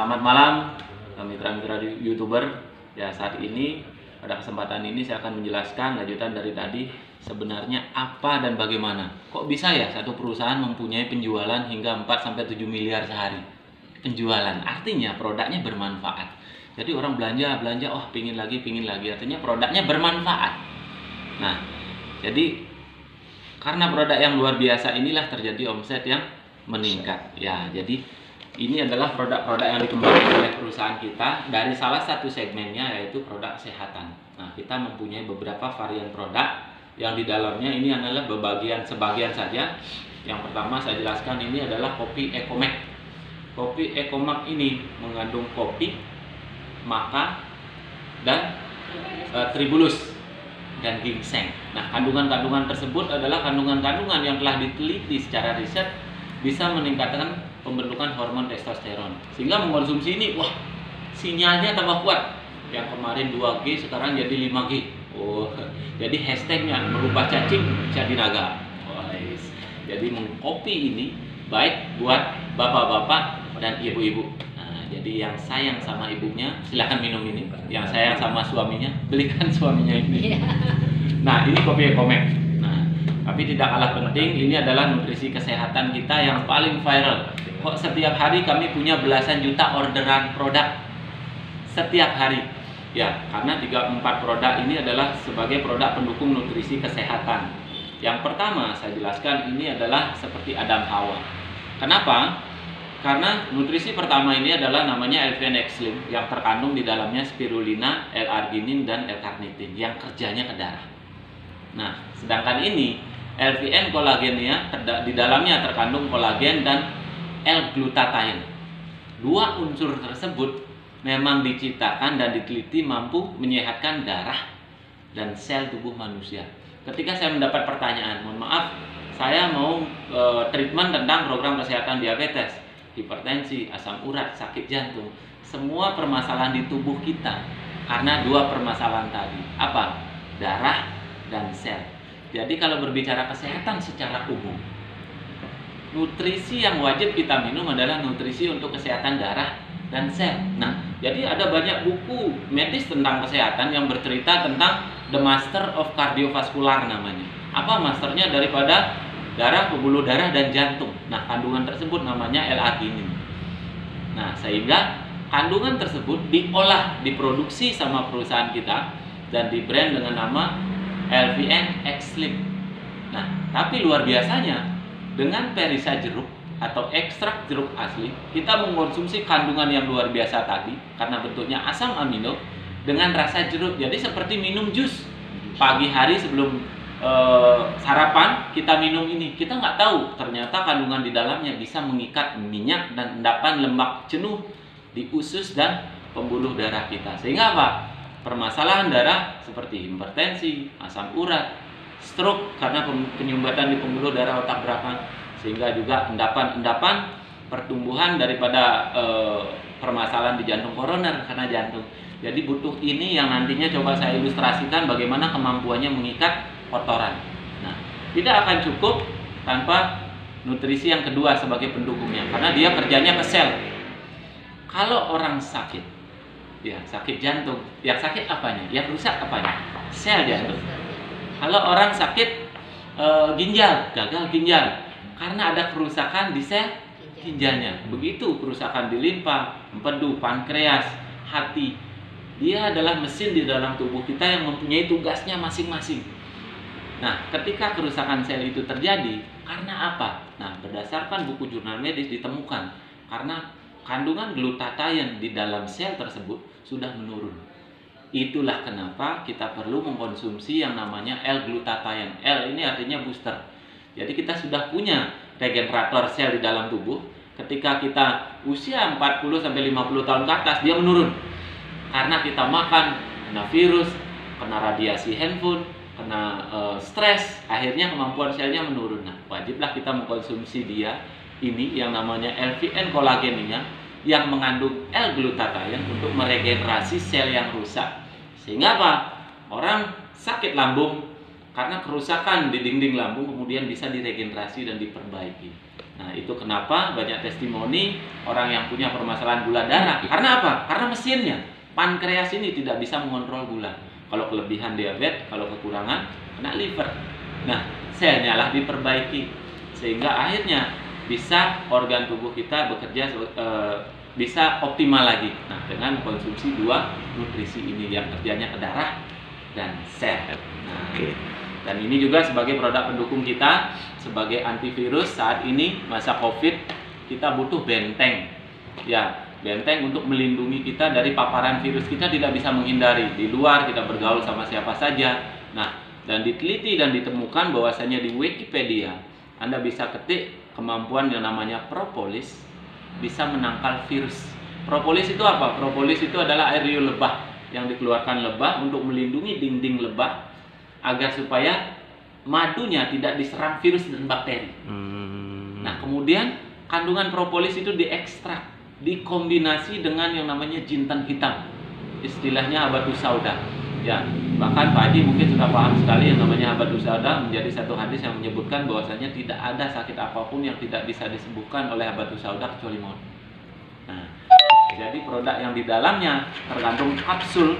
Selamat malam mitra-mitra youtuber. Ya saat ini pada kesempatan ini saya akan menjelaskan lanjutan dari tadi sebenarnya apa dan bagaimana. Kok bisa ya satu perusahaan mempunyai penjualan hingga 4 sampai 7 miliar sehari? Penjualan artinya produknya bermanfaat. Jadi orang belanja belanja oh pingin lagi pingin lagi artinya produknya bermanfaat. Nah jadi karena produk yang luar biasa inilah terjadi omset yang meningkat. Ya jadi ini adalah produk-produk yang dikembangkan oleh perusahaan kita dari salah satu segmennya yaitu produk kesehatan. Nah, kita mempunyai beberapa varian produk yang di dalamnya ini adalah bebagian sebagian saja. Yang pertama saya jelaskan ini adalah kopi Ecomac. Kopi Ecomac ini mengandung kopi, maka dan e, tribulus dan ginseng. Nah, kandungan-kandungan tersebut adalah kandungan-kandungan yang telah diteliti secara riset bisa meningkatkan pembentukan hormon testosteron. Sehingga mengkonsumsi ini wah sinyalnya tambah kuat. Yang kemarin 2G sekarang jadi 5G oh jadi hashtagnya merubah cacing jadi naga oh, jadi mengkopi ini baik buat bapak-bapak dan ibu-ibu. Nah, jadi yang sayang sama ibunya silahkan minum ini. Yang sayang sama suaminya belikan suaminya ini. Iya. nah ini kopi ekomek nah tapi tidak kalah penting ini adalah nutrisi kesehatan kita yang paling viral. Kok setiap hari kami punya belasan juta orderan produk? Setiap hari. Ya karena tiga empat produk ini adalah sebagai produk pendukung nutrisi kesehatan. Yang pertama saya jelaskan ini adalah seperti Adam Hawa. Kenapa? Karena nutrisi pertama ini adalah namanya LVN Slim yang terkandung di dalamnya spirulina, L-arginin dan L-carnitin yang kerjanya ke darah. Nah, sedangkan ini LVN kolagennya di dalamnya terkandung kolagen dan L-glutathione. Dua unsur tersebut memang diciptakan dan diteliti mampu menyehatkan darah dan sel tubuh manusia. Ketika saya mendapat pertanyaan, mohon maaf, saya mau e, treatment tentang program kesehatan diabetes, hipertensi, asam urat, sakit jantung, semua permasalahan di tubuh kita karena dua permasalahan tadi. Apa? Darah dan sel. Jadi kalau berbicara kesehatan secara umum, nutrisi yang wajib kita minum adalah nutrisi untuk kesehatan darah dan sel. Nah, jadi ada banyak buku medis tentang kesehatan yang bercerita tentang The Master of Cardiovascular namanya. Apa masternya daripada darah, pembuluh darah dan jantung. Nah, kandungan tersebut namanya L-arginin. Nah, sehingga kandungan tersebut diolah, diproduksi sama perusahaan kita dan di brand dengan nama LVN Slim. Nah, tapi luar biasanya dengan perisa jeruk atau ekstrak jeruk asli, kita mengkonsumsi kandungan yang luar biasa tadi karena bentuknya asam amino dengan rasa jeruk. Jadi seperti minum jus pagi hari sebelum e, sarapan kita minum ini. Kita nggak tahu ternyata kandungan di dalamnya bisa mengikat minyak dan endapan lemak jenuh di usus dan pembuluh darah kita. Sehingga apa? Permasalahan darah seperti hipertensi, asam urat, stroke karena penyumbatan di pembuluh darah otak belakang sehingga juga endapan-endapan pertumbuhan daripada e, permasalahan di jantung koroner karena jantung. Jadi butuh ini yang nantinya coba saya ilustrasikan bagaimana kemampuannya mengikat kotoran. Nah, tidak akan cukup tanpa nutrisi yang kedua sebagai pendukungnya karena dia kerjanya ke sel. Kalau orang sakit, ya sakit jantung, yang sakit apanya? Yang rusak apanya? Sel jantung kalau orang sakit e, ginjal, gagal ginjal, karena ada kerusakan di sel ginjalnya. Begitu kerusakan di limpa, empedu, pankreas, hati. Dia adalah mesin di dalam tubuh kita yang mempunyai tugasnya masing-masing. Nah, ketika kerusakan sel itu terjadi, karena apa? Nah, berdasarkan buku jurnal medis ditemukan karena kandungan glutathione di dalam sel tersebut sudah menurun. Itulah kenapa kita perlu mengkonsumsi yang namanya L-glutathione. L ini artinya booster. Jadi kita sudah punya regenerator sel di dalam tubuh. Ketika kita usia 40 sampai 50 tahun ke atas dia menurun. Karena kita makan, kena virus, kena radiasi handphone, kena uh, stres, akhirnya kemampuan selnya menurun. Nah, wajiblah kita mengkonsumsi dia ini yang namanya LVN kolagennya yang mengandung L-glutathione untuk meregenerasi sel yang rusak. Sehingga apa? Orang sakit lambung karena kerusakan di dinding lambung kemudian bisa diregenerasi dan diperbaiki. Nah, itu kenapa banyak testimoni orang yang punya permasalahan gula darah. Karena apa? Karena mesinnya, pankreas ini tidak bisa mengontrol gula. Kalau kelebihan diabetes, kalau kekurangan, kena liver. Nah, selnya lah diperbaiki. Sehingga akhirnya bisa organ tubuh kita bekerja e, bisa optimal lagi. Nah, dengan konsumsi dua nutrisi ini yang kerjanya ke darah dan sel. Nah, okay. Dan ini juga sebagai produk pendukung kita sebagai antivirus saat ini masa Covid kita butuh benteng. Ya, benteng untuk melindungi kita dari paparan virus. Kita tidak bisa menghindari di luar kita bergaul sama siapa saja. Nah, dan diteliti dan ditemukan bahwasanya di Wikipedia Anda bisa ketik kemampuan yang namanya propolis bisa menangkal virus. Propolis itu apa? Propolis itu adalah air liur lebah yang dikeluarkan lebah untuk melindungi dinding lebah agar supaya madunya tidak diserang virus dan bakteri. Hmm. Nah, kemudian kandungan propolis itu diekstrak, dikombinasi dengan yang namanya jintan hitam. Istilahnya habatus sauda. Ya, bahkan Pak Haji mungkin sudah paham sekali yang namanya habatus sauda menjadi satu hadis yang menyebutkan bahwasanya tidak ada sakit apa pun yang tidak bisa disembuhkan oleh habatus sauda kecuali maut. Nah, jadi produk yang di dalamnya tergantung kapsul